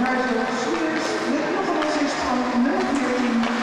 Nigel Sweers met nog een assist van 014.